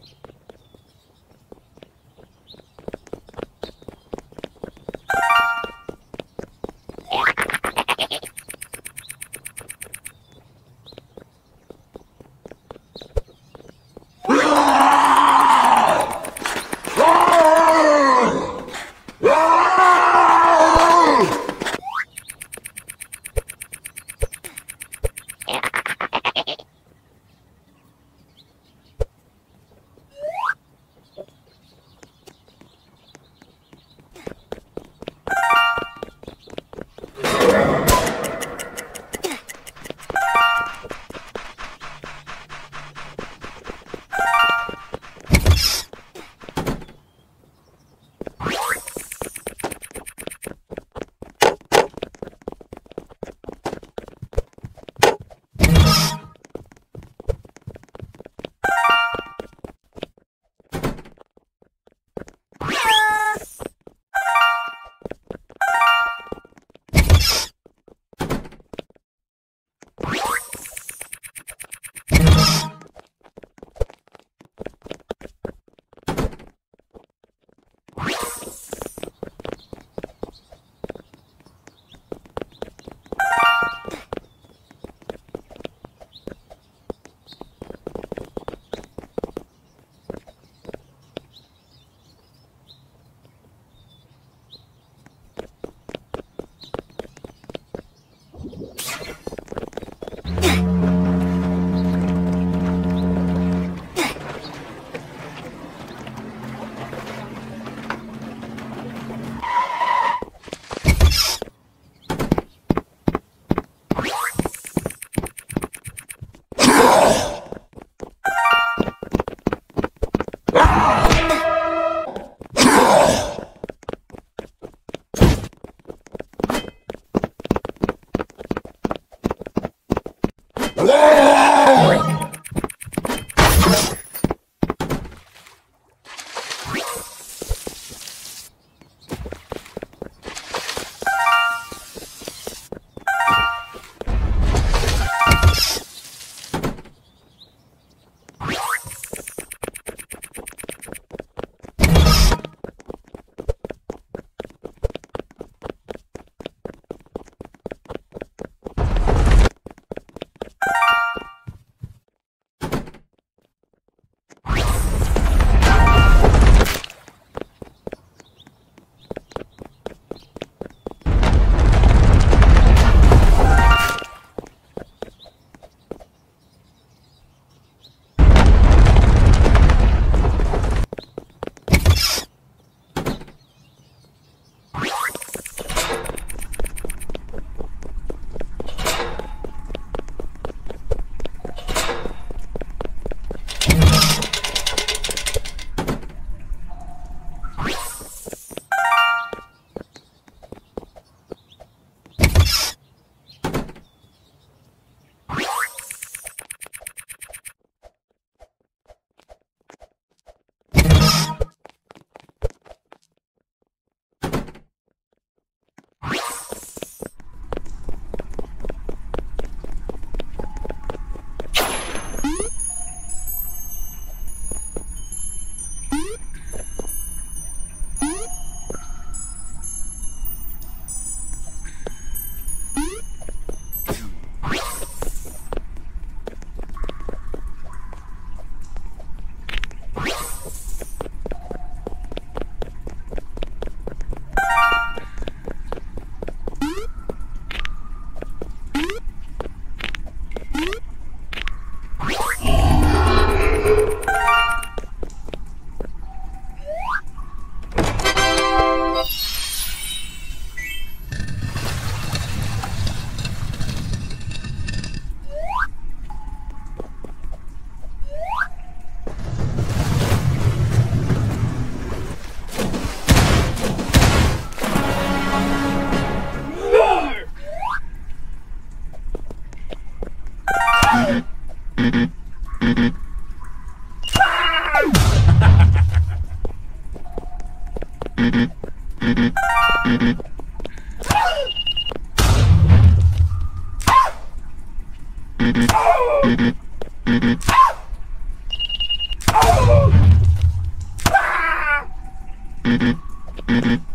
Oh! Mm-hmm.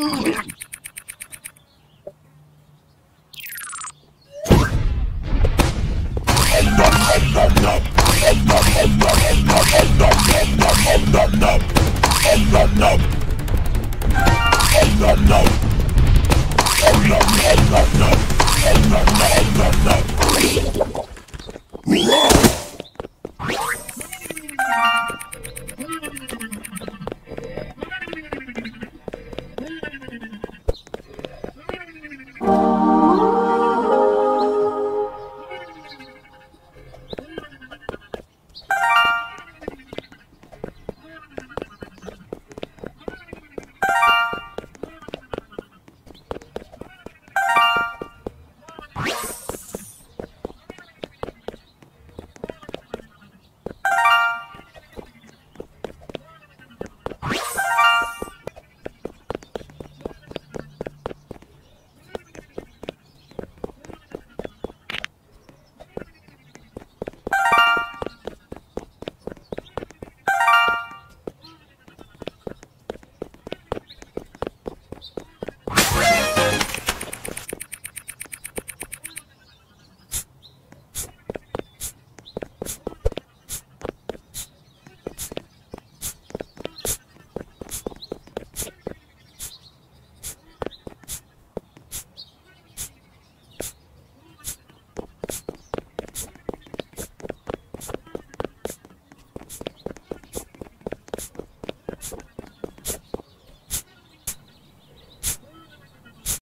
Oh,